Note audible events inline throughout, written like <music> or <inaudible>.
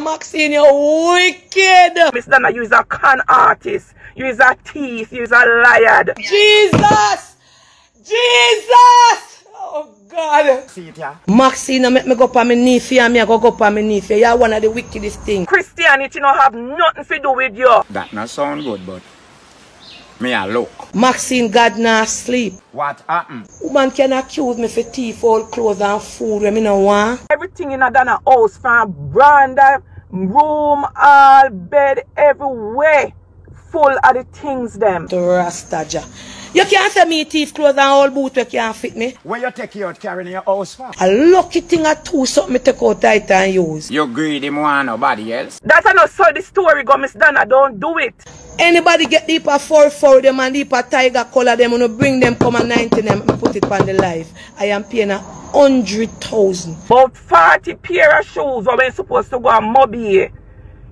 Maxine, you're wicked. Miss Donna, you is a con artist. You is a thief. You is a liar. Jesus! Jesus! Oh God. See it here. Maxine, I make me go up on my knee for you me I go go up on my knee for you. You're one of the wickedest things. Christianity no have nothing to do with you. That not sound good, but me a look. Maxine, God not sleep. What happened? Woman can accuse me for thief all clothes and food when me no want. Everything in a Donna house from branda, room, all bed, everywhere. Full of the things them. To Rastaja. You can't say me thief clothes and all boot we can't fit me. When you take you out carrying your house for? A lucky thing or two something me take out tight and use. You greedy more nobody else. That's not so the story go, Miss Donna. Don't do it. Anybody get deep a four for them and deep a tiger color them and bring them come a 90 them and put it on the live. I am paying a hundred thousand. About 40 pair of shoes when we supposed to go and mobby.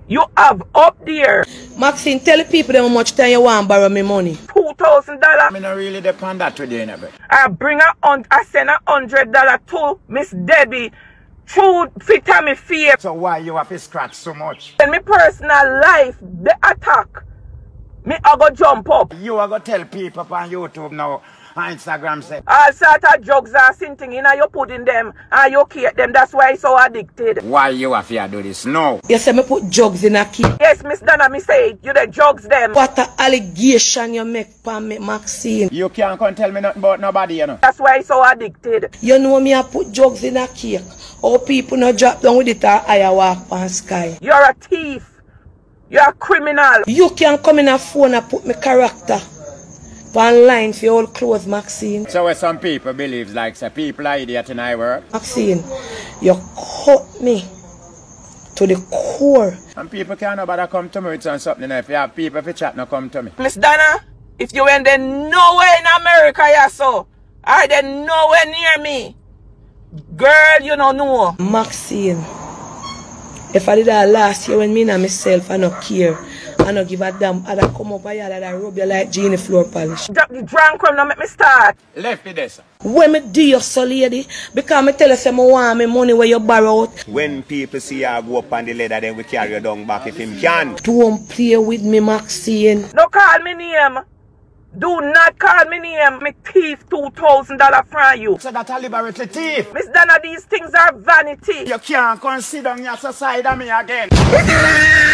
You have up there Maxine, tell the people them how much time you want borrow me money. $2,000. Me not really depend that today, you know, but I bring a hun- I send a hundred dollar to Miss Debbie through vitamin fear. So why you have to scratch so much? In my personal life, the attack, me I go jump up. You are gonna tell people on YouTube now, on Instagram say, All sort of drugs are sinting in and you put in them and you keep them. That's why it's so addicted. why you have to do this? No. You say me put jugs in a key. Yes, Miss Donna, me say it. You the drugs them. What a allegation you make from me, Maxine. You can't come tell me nothing about nobody, you know. That's why it's so addicted. You know me I put jugs in a cake. How people no drop down with it or higher walk on sky. You're a thief. You're a criminal. You can come in a phone and put me character online for your old clothes, Maxine. So where some people believe, like say people are idiot in our world. Maxine, you cut me to the core. And people can't nobody come to me with some something. If you have people for chat, no come to me. Miss Donna, if you went there nowhere in America, yeah, so. I then nowhere near me. Girl, you don't know. Maxine, if I did that last year when me and myself, I no care. I no give a damn. I'd come up here and I rub you like Genie floor polish. Drop the drunk crumb, now make me start. Left me there, sir. When me do you so lady, because me tell you say me want me money where you borrow out. When people see you go up on the ladder, then we carry you down back if him can. Don't play with me, Maxine. No call me name. Do not call me name. Me thief $2,000 from you. So that a liberate thief. Miss Donna, these things are vanity. You can't consider me down your side of me again. <laughs>